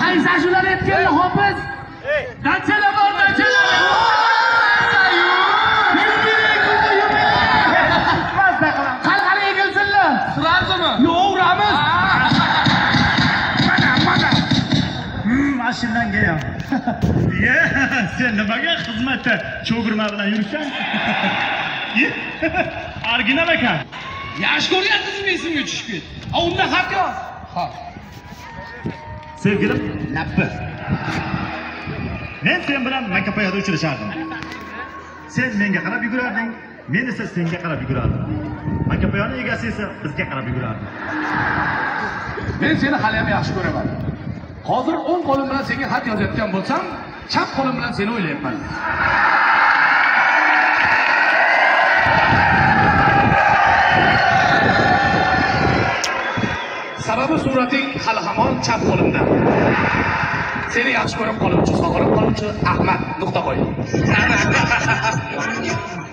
qaysi ashulalar aytganlar hofiz danchalar bor danchalar qani qani egilsinlar. Turazimi? yo'q uramiz. Mana mana. Mashinanga ham ye sen nimaga xizmatda cho'girma bilan yuribsan? Original ekan. Yaxshi ko'ryapsizmi esimga tushib ketdi. A unda yoz. Ha. Sevgilim. Lappi. Men sen bilan makapayoda uchrashardim. Sen menga qarab yugurarding men esa senga qarab yugurardim. Makapayoni egasi esa bizga qarab yugurardi. Men seni hali ham yaxshi ko'raman. Hozir o'ng qo'lim bilan senga xat yozayotgan bo'lsam chap qo'lim bilan seni o'ylayapman. Sababi surating hali hamon chap qo'limda. Seni yaxshi ko'rib qoluvchi sog'inib qoluvchi ahmad nuqta qo'y.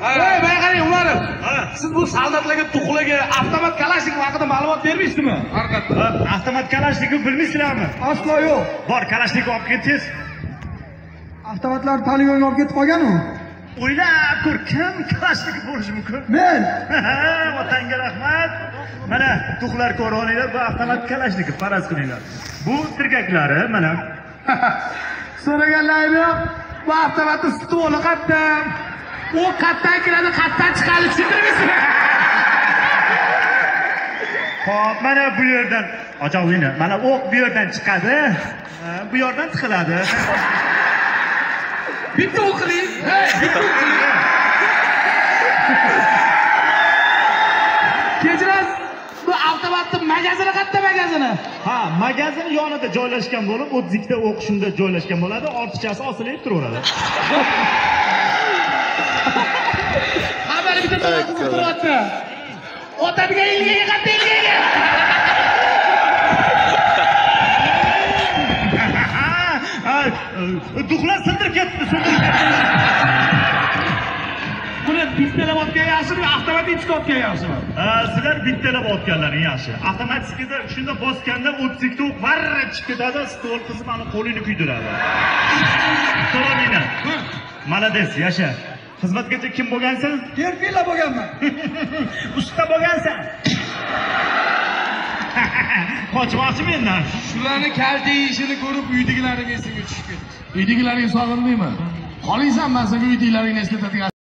Ey, mana qarang umarov. Siz bu soldatlarga tuxlaga avtomat kalashnikov haqida ma'lumot bermaysizmi. Ha, avtomat kalashnikov bilmaysizlarmi? Aslo yo'q. Bor kalashnikov olib ket tez avtomatlar poligonga olib ketib qolganu o'ylab ko'r kim kalashnikov bo'lishi mumkin? Men. Vatanga rahmat. Mana tuxlar ko'rib olinglar bu avtomat kalashnikov faraz qilinglar. Bu tirgaklari mana. So'raganlarim yo'q. Bu avtomatni stoli qayerda u qayerdan kiradi qayerdan chiqadi tushuntirmaysizmi hop mana bu yerdan ochovingni mana o'q bu yerdan chiqadi. Bu yerdan tiqiladi bitta o'qiling bitta o'qiling kechirasiz bu avtomatni magazini qayerda magazini ha magazin yonida joylashgan bo'lib o'ttiz ikkita o'q shunda joylashgan bo'ladi ortiqchasi osilib turaveradi hammani bitta turyapti otadigan ilgaga qayerda ilgaga Ha, e, duxlar sindirib ketdi chiqib otgan yaxshimi Ha, sizlar bittalab otganlaring yaxshi. Avtomatikada shunda bosganda o'ttiz ikkita o'q varra chiqib ketadi stol qizib ani qo'lingni kuydiradi. So'ramanglar молодец yasha. Xizmatgacha kim bo'lgansan? Terpila bo'lganman. Usta bo'lgansan. Qochmoqchi mendan. Shularni kalta yeyishini ko'rib uydagilarim esimga tushib ketdi. uydagilaring sog'indingmi qolingsan man senga uydagilaringni eslatadigan